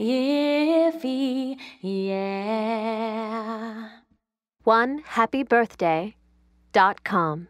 iffy, yeah. One happy birthday dot com.